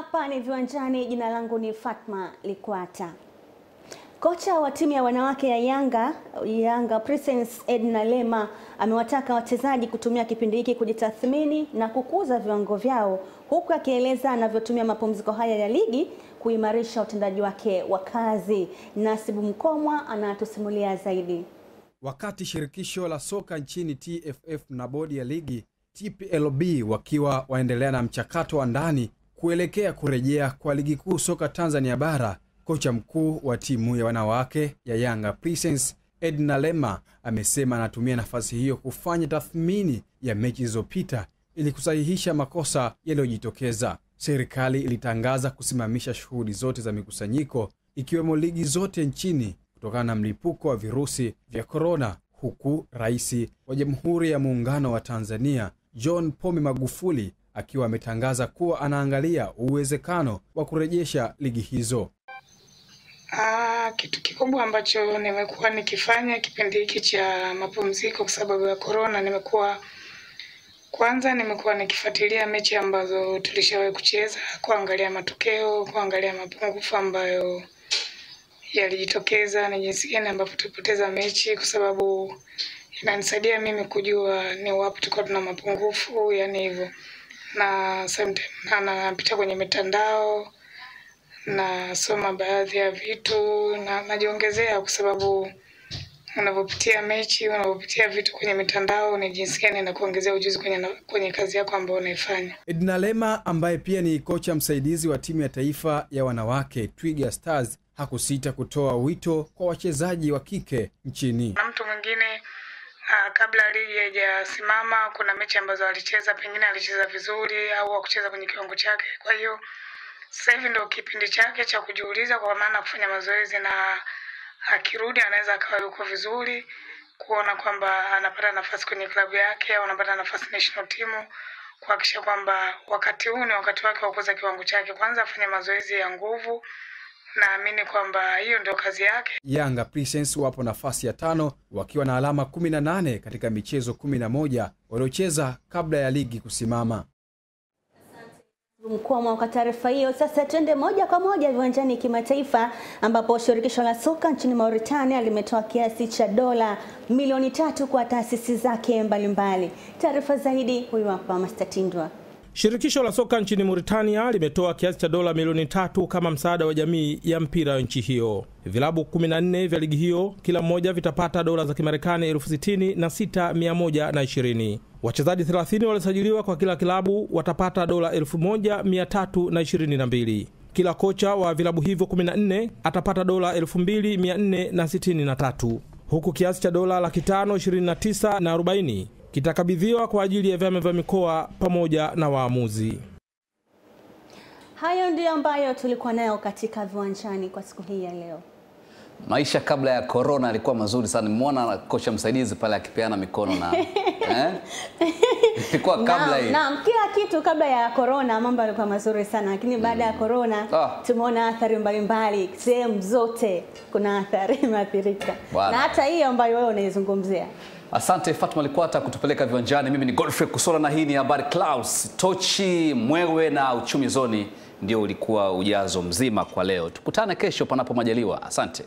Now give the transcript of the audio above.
Hapa ni Viwanjani, jina langu ni Fatma Likwata. Kocha wa timu ya wanawake ya Yanga Yanga Princess Edna Lema amewataka wachezaji kutumia kipindi hiki kujitathmini na kukuza viwango vyao, huku akieleza anavyotumia mapumziko haya ya ligi kuimarisha utendaji wake wa kazi. Nasibu Mkomwa anatusimulia zaidi. Wakati shirikisho la soka nchini TFF na bodi ya ligi TPLB wakiwa waendelea na mchakato wa ndani kuelekea kurejea kwa ligi kuu soka Tanzania bara, kocha mkuu wa timu ya wanawake ya Yanga Princess Edna Lema amesema anatumia nafasi hiyo kufanya tathmini ya mechi zilizopita ili kusahihisha makosa yaliyojitokeza. Serikali ilitangaza kusimamisha shughuli zote za mikusanyiko ikiwemo ligi zote nchini kutokana na mlipuko wa virusi vya korona, huku rais wa Jamhuri ya Muungano wa Tanzania John Pombe Magufuli akiwa ametangaza kuwa anaangalia uwezekano wa kurejesha ligi hizo. Aa, kitu kikubwa ambacho nimekuwa nikifanya kipindi hiki cha mapumziko kwa sababu ya korona, nimekuwa kwanza, nimekuwa nikifuatilia mechi ambazo tulishawahi kucheza, kuangalia matokeo, kuangalia mapungufu ambayo yalijitokeza, na jinsi gani ambavyo tulipoteza mechi, kwa sababu inanisaidia mimi kujua ni wapi tulikuwa tuna mapungufu, yani hivyo, na sometime na napita kwenye mitandao nasoma baadhi ya vitu na najiongezea, kwa sababu unavyopitia mechi, unavyopitia vitu kwenye mitandao, ni jinsi gani na kuongezea ujuzi kwenye, kwenye kazi yako ambayo unaifanya. Edna Lema ambaye pia ni kocha msaidizi wa timu ya taifa ya wanawake Twiga Stars hakusita kutoa wito kwa wachezaji wa kike nchini. Na mtu mwingine ah, kabla ligi haijasimama, kuna mechi ambazo alicheza, pengine alicheza vizuri au hakucheza kwenye kiwango chake. Kwa hiyo sasa hivi ndio kipindi chake cha kujiuliza, kwa maana kufanya mazoezi, na akirudi anaweza akawa yuko vizuri, kuona kwamba anapata nafasi kwenye klabu yake au anapata nafasi national team, kuhakikisha kwamba wakati huu ni wakati wake wa kukuza kiwango chake. Kwanza afanye mazoezi ya nguvu, naamini kwamba hiyo ndio kazi yake. Yanga Princess wapo nafasi ya tano wakiwa na alama 18 katika michezo 11 waliocheza kabla ya ligi kusimama. Mkwama kwa taarifa hiyo. Sasa twende moja kwa moja viwanjani kimataifa, ambapo shirikisho la soka nchini Mauritania limetoa kiasi cha dola milioni tatu kwa taasisi zake mbalimbali. Taarifa zaidi huyu hapa Mastatindwa. Shirikisho la soka nchini Mauritania limetoa kiasi cha dola milioni tatu kama msaada wa jamii ya mpira wa nchi hiyo. Vilabu 14 vya ligi hiyo kila mmoja vitapata dola za Kimarekani elfu sitini na sita mia moja na ishirini. Wachezaji 30 waliosajiliwa kwa kila kilabu watapata dola elfu moja mia tatu na ishirini na mbili. Kila kocha wa vilabu hivyo 14 atapata dola elfu mbili mia nne na sitini na tatu huku kiasi cha dola laki tano ishirini na tisa na arobaini kitakabidhiwa kwa ajili ya vyama vya mikoa pamoja na waamuzi. Hayo ndiyo ambayo tulikuwa nayo katika viwanjani kwa siku hii ya leo. Maisha kabla ya korona yalikuwa mazuri sana. Nimeona kocha msaidizi pale akipeana mikono na eh? ilikuwa kabla hii. naam, kila kitu kabla ya korona mambo yalikuwa mazuri sana, lakini baada ya korona Ah. tumeona athari mbalimbali, sehemu zote kuna athari imeathirika, na hata hiyo ambayo wewe unaizungumzia. Asante Fatma Likwata kutupeleka viwanjani. Mimi ni Godfrey Kusola na hii ni habari Klaus Tochi Mwewe na uchumi zoni, ndio ulikuwa ujazo mzima kwa leo. Tukutane kesho panapo majaliwa. Asante.